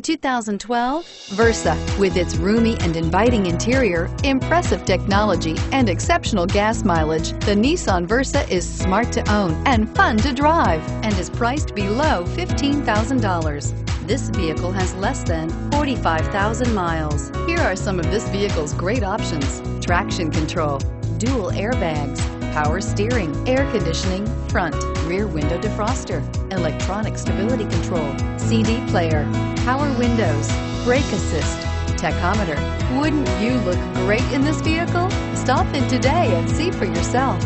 2012 Versa. With its roomy and inviting interior, impressive technology, and exceptional gas mileage, the Nissan Versa is smart to own and fun to drive and is priced below $15,000. This vehicle has less than 45,000 miles. Here are some of this vehicle's great options. Traction control, dual airbags, power steering, air conditioning, front, rear window defroster, electronic stability control, CD player, power windows, brake assist, tachometer. Wouldn't you look great in this vehicle? Stop in today and see for yourself.